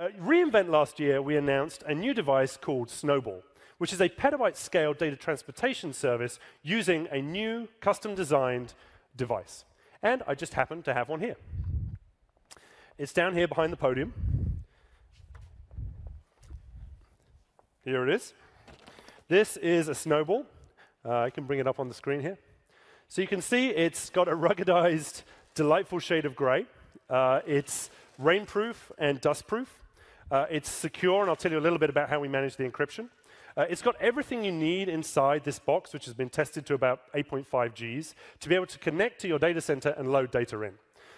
At reInvent last year, we announced a new device called Snowball, which is a petabyte scale data transportation service using a new custom designed device. And I just happen to have one here. It's down here behind the podium. Here it is. This is a snowball. Uh, I can bring it up on the screen here. So you can see it's got a ruggedized, delightful shade of gray. Uh, it's rainproof and dustproof. Uh, it's secure, and I'll tell you a little bit about how we manage the encryption. Uh, it's got everything you need inside this box, which has been tested to about 8.5 Gs, to be able to connect to your data center and load data in.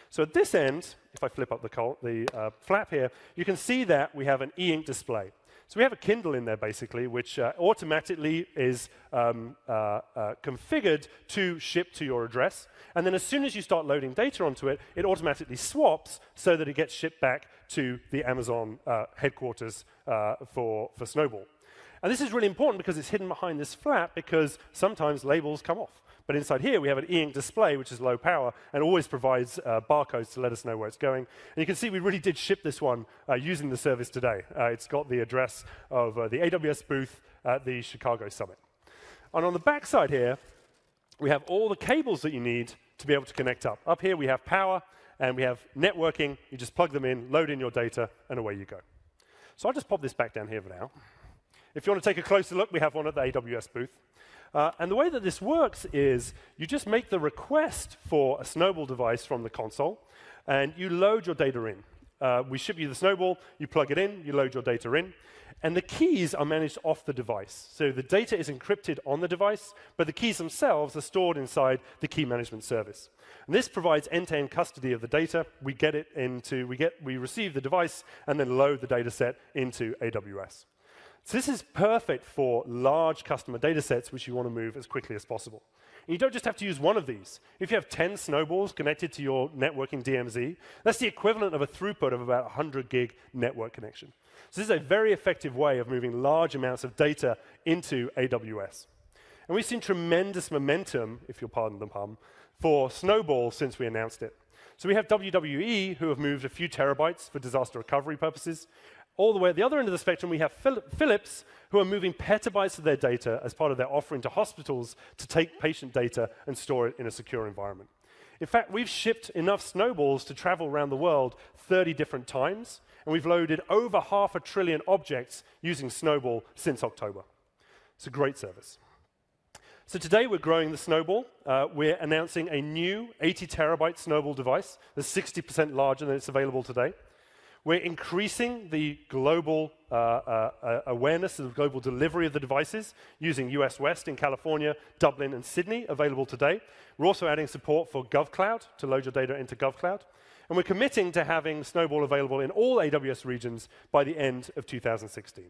So at this end, if I flip up the, the uh, flap here, you can see that we have an e-ink display. So we have a Kindle in there, basically, which uh, automatically is um, uh, uh, configured to ship to your address. And then as soon as you start loading data onto it, it automatically swaps so that it gets shipped back to the Amazon uh, headquarters uh, for, for Snowball. And this is really important because it's hidden behind this flap because sometimes labels come off. But inside here, we have an e-ink display, which is low power, and always provides uh, barcodes to let us know where it's going. And you can see we really did ship this one uh, using the service today. Uh, it's got the address of uh, the AWS booth at the Chicago Summit. And on the back side here, we have all the cables that you need to be able to connect up. Up here, we have power, and we have networking. You just plug them in, load in your data, and away you go. So I'll just pop this back down here for now. If you want to take a closer look, we have one at the AWS booth. Uh, and the way that this works is you just make the request for a Snowball device from the console, and you load your data in. Uh, we ship you the Snowball, you plug it in, you load your data in, and the keys are managed off the device. So the data is encrypted on the device, but the keys themselves are stored inside the key management service. And this provides end-to-end custody of the data. We get it into, we, get, we receive the device and then load the data set into AWS. So this is perfect for large customer data sets which you want to move as quickly as possible. And you don't just have to use one of these. If you have 10 snowballs connected to your networking DMZ, that's the equivalent of a throughput of about 100 gig network connection. So this is a very effective way of moving large amounts of data into AWS. And we've seen tremendous momentum, if you'll pardon the pun, for Snowball since we announced it. So we have WWE, who have moved a few terabytes for disaster recovery purposes, all the way at the other end of the spectrum, we have Philips, who are moving petabytes of their data as part of their offering to hospitals to take patient data and store it in a secure environment. In fact, we've shipped enough snowballs to travel around the world 30 different times, and we've loaded over half a trillion objects using Snowball since October. It's a great service. So today we're growing the Snowball. Uh, we're announcing a new 80 terabyte Snowball device that's 60% larger than it's available today. We're increasing the global uh, uh, uh, awareness of the global delivery of the devices using US West in California, Dublin, and Sydney, available today. We're also adding support for GovCloud to load your data into GovCloud. And we're committing to having Snowball available in all AWS regions by the end of 2016.